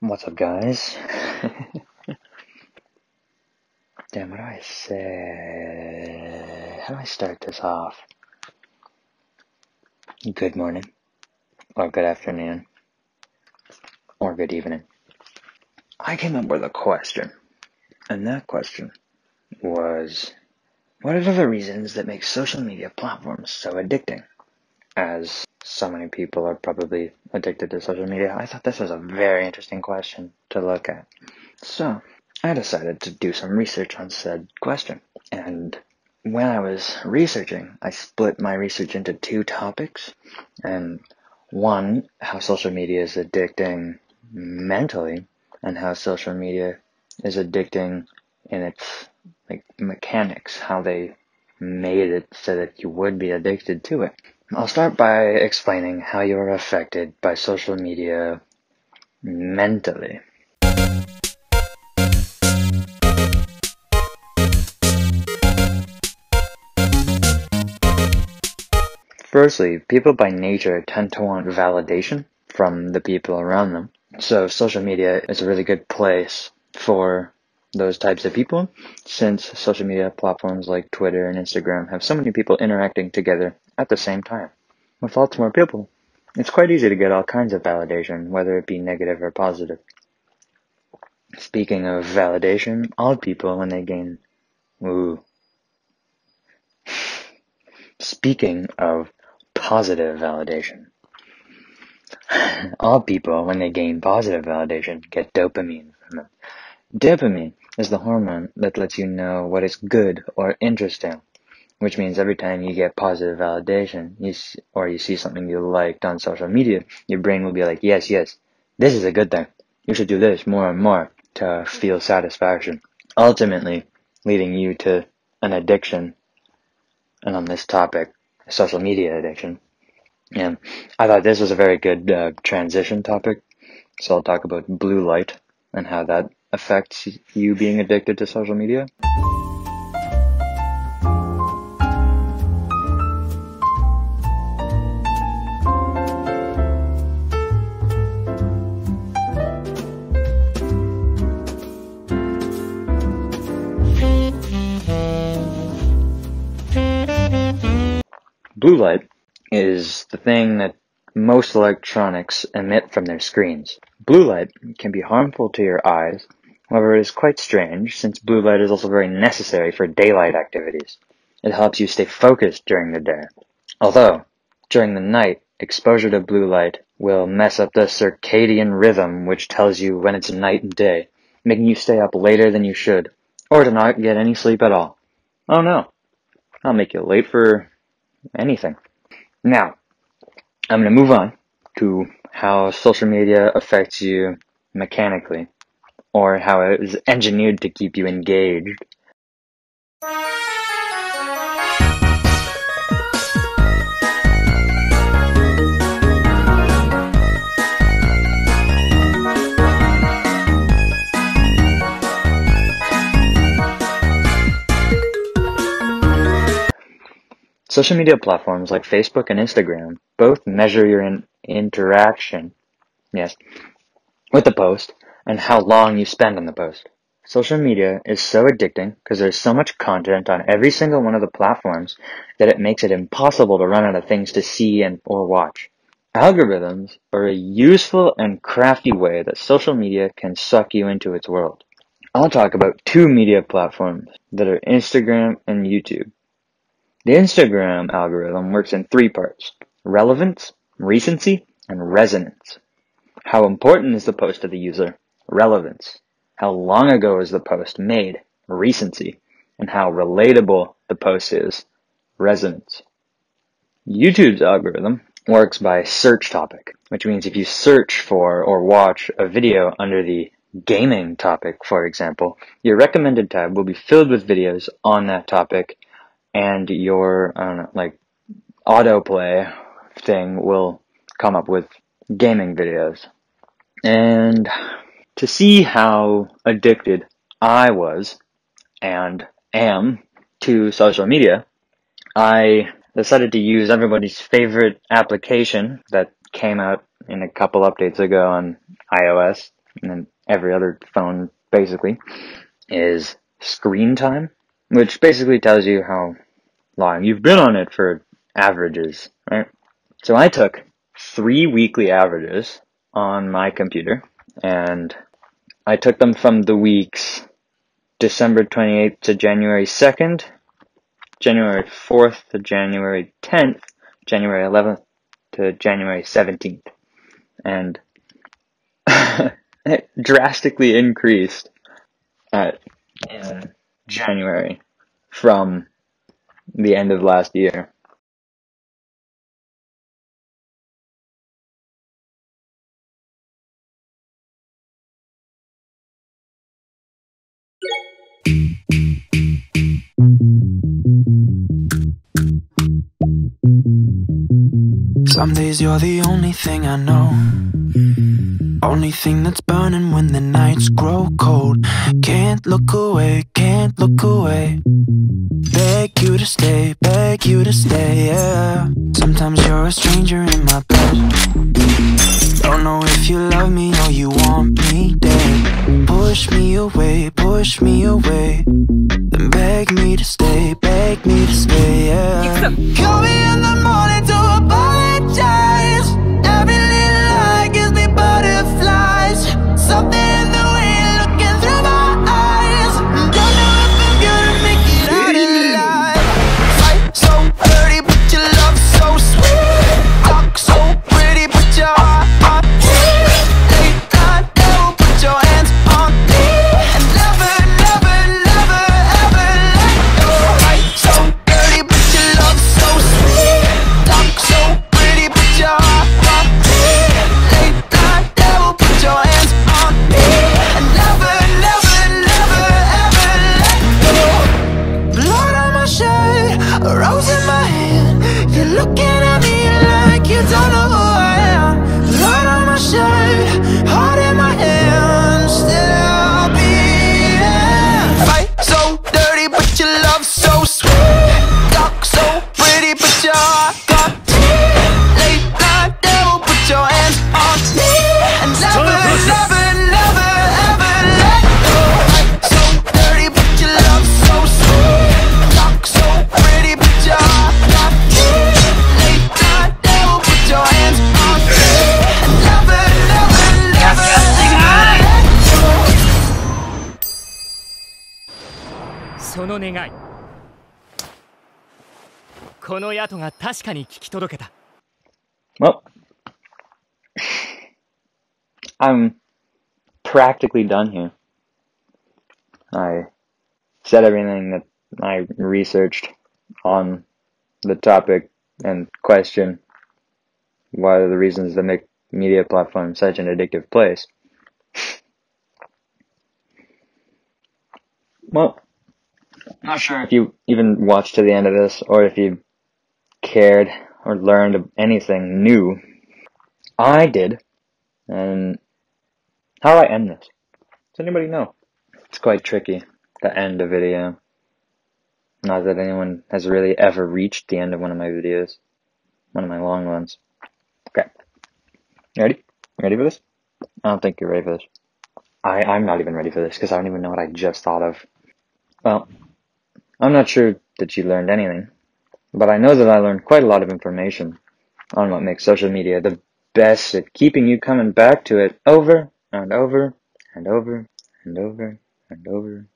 What's up, guys? Damn, what do I say? How do I start this off? Good morning, or good afternoon, or good evening. I came up with a question, and that question was What are the reasons that make social media platforms so addicting? As so many people are probably addicted to social media, I thought this was a very interesting question to look at. So, I decided to do some research on said question. And when I was researching, I split my research into two topics. And one, how social media is addicting mentally, and how social media is addicting in its like mechanics, how they made it so that you would be addicted to it. I'll start by explaining how you are affected by social media mentally. Firstly, people by nature tend to want validation from the people around them. So social media is a really good place for those types of people since social media platforms like Twitter and Instagram have so many people interacting together at the same time. With lots more people, it's quite easy to get all kinds of validation, whether it be negative or positive. Speaking of validation, all people when they gain ooh. Speaking of positive validation. All people, when they gain positive validation, get dopamine from it. Dopamine is the hormone that lets you know what is good or interesting, which means every time you get positive validation, you see, or you see something you liked on social media, your brain will be like, yes, yes, this is a good thing. You should do this more and more to feel satisfaction. Ultimately, leading you to an addiction. And on this topic, social media addiction. And I thought this was a very good uh, transition topic. So I'll talk about blue light and how that affects you being addicted to social media. Blue light is the thing that most electronics emit from their screens. Blue light can be harmful to your eyes, however it is quite strange since blue light is also very necessary for daylight activities. It helps you stay focused during the day. Although, during the night, exposure to blue light will mess up the circadian rhythm which tells you when it's night and day, making you stay up later than you should, or to not get any sleep at all. Oh no. I'll make you late for anything. Now, I'm going to move on to how social media affects you mechanically, or how it is engineered to keep you engaged. Social media platforms like Facebook and Instagram both measure your in- interaction, yes, with the post and how long you spend on the post. Social media is so addicting because there's so much content on every single one of the platforms that it makes it impossible to run out of things to see and or watch. Algorithms are a useful and crafty way that social media can suck you into its world. I'll talk about two media platforms that are Instagram and YouTube. The Instagram algorithm works in three parts. Relevance, recency, and resonance. How important is the post to the user? Relevance. How long ago is the post made? Recency. And how relatable the post is? Resonance. YouTube's algorithm works by search topic, which means if you search for or watch a video under the gaming topic, for example, your recommended tab will be filled with videos on that topic and your know, like autoplay thing will come up with gaming videos. And to see how addicted I was and am to social media, I decided to use everybody's favorite application that came out in a couple updates ago on iOS, and every other phone basically, is screen time, which basically tells you how long you've been on it for averages, right? So I took three weekly averages on my computer and I took them from the weeks December 28th to January 2nd, January 4th to January 10th, January 11th to January 17th. And it drastically increased at in January from the end of last year. Some days you're the only thing I know. Only thing that's burning when the nights grow cold. Can't look away, can't look away. Beg you to stay, beg you to stay, yeah. Sometimes you're a stranger in my bed. Don't know if you love me or you want me dead. Push me away, push me away. Then beg me to stay, beg me to stay, yeah. Call me in the morning の願いこの宿が確かに聞き届けた Well, I'm practically done here. I said everything that I researched on the topic and question what are the reasons that make media platforms such an addictive place. Well, not sure if you even watched to the end of this or if you cared or learned anything new. I did. And how do I end this? Does anybody know? It's quite tricky to end a video. Not that anyone has really ever reached the end of one of my videos. One of my long ones. Okay. Ready? Ready for this? I don't think you're ready for this. I, I'm not even ready for this because I don't even know what I just thought of. Well, I'm not sure that you learned anything, but I know that I learned quite a lot of information on what makes social media the best at keeping you coming back to it over and over and over and over and over.